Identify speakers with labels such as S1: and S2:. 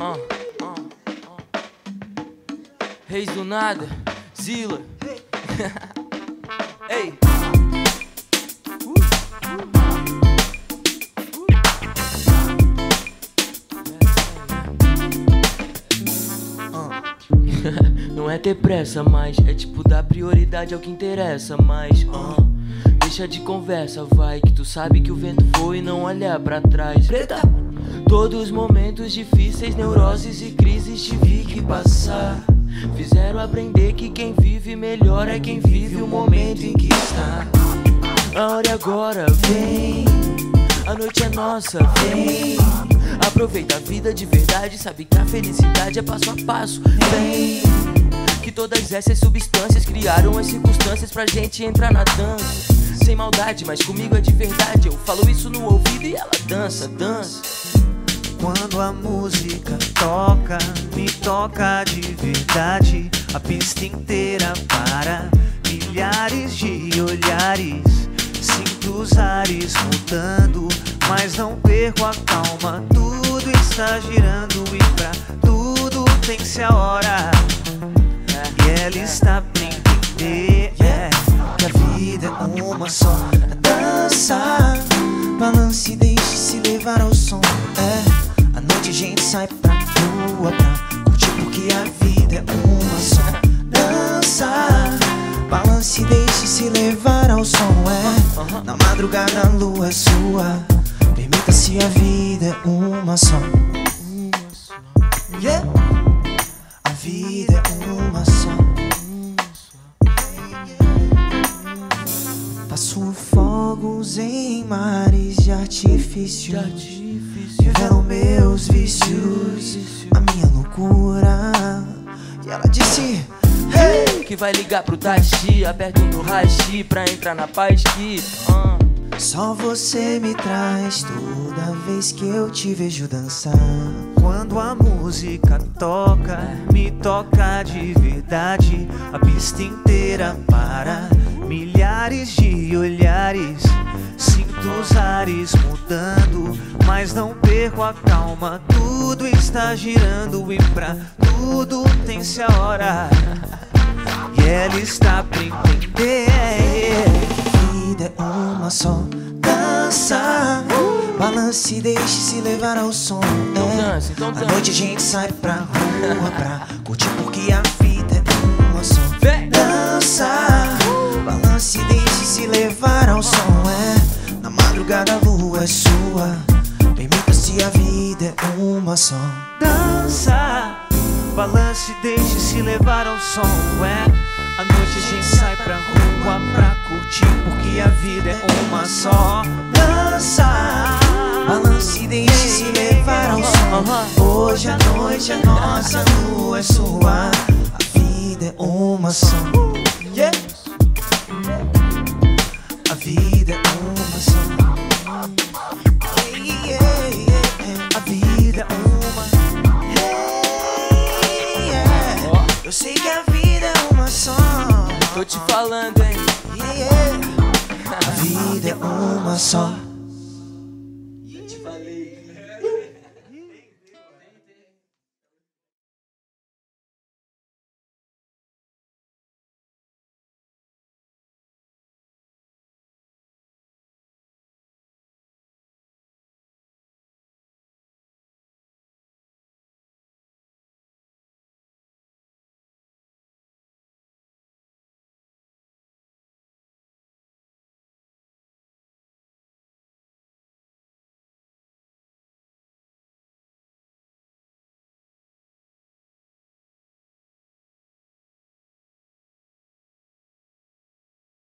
S1: Uh, uh, uh. Reis do nada, Zila. Ei. Não é ter pressa, mas é tipo dar prioridade ao que interessa, mas uh, deixa de conversa, vai que tu sabe que o vento voa e não olha pra trás. Preta. Todos os momentos difíceis, neuroses e crises tive que passar. Fizeram aprender que quem vive melhor é quem vive o momento em que está. A hora é agora, vem. A noite é nossa, vem. Aproveita a vida de verdade, sabe que a felicidade é passo a passo, vem. Que todas essas substâncias criaram as circunstâncias pra gente entrar na dança. Sem maldade, mas comigo é de verdade. Eu falo isso no ouvido e ela dança, dança.
S2: Quando a música toca, me toca de verdade. A pista inteira para, milhares de olhares. Sinto os ares mudando, mas não perco a calma. Tudo está girando e pra tudo tem-se a hora. E ela está pra entender é, que a vida é uma só. Dança, balance, deixe-se levar ao som. É. À noite a gente sai pra rua pra curtir porque a vida é uma só. Dança, balance, deixe-se levar ao som. É. Na madrugada a lua é sua. Permita-se a vida é uma só. Em mares de artifício. Revelam meus vícios, a minha loucura. E ela disse: Hey!
S1: Que vai ligar pro Taxi, aperto no hashi pra entrar na paz que. Uh.
S2: Só você me traz toda vez que eu te vejo dançar. Quando a música toca, me toca de verdade. A pista inteira para, milhares de olhares. Sinto os ares mudando, mas não perco a calma. Tudo está girando e pra tudo tem-se a hora. E ela está pra entender vida é uma só. Dança, balance, deixe-se levar ao som.
S1: Então
S2: É.
S1: dança, então
S2: À noite a gente sai pra rua pra curtir porque a vida é uma só. Dança, A lua é sua. Permita-se a vida é uma só. Dança, balance, deixe-se levar ao som. É. À noite a gente sai pra rua pra curtir porque a vida é uma só. Dança, balance, deixe-se levar ao som. Hoje a noite é nossa, a lua é sua. A vida é uma só. Eu sei que a vida é uma só.
S1: Tô te falando, hein?
S2: Yeah, yeah. A vida é uma só.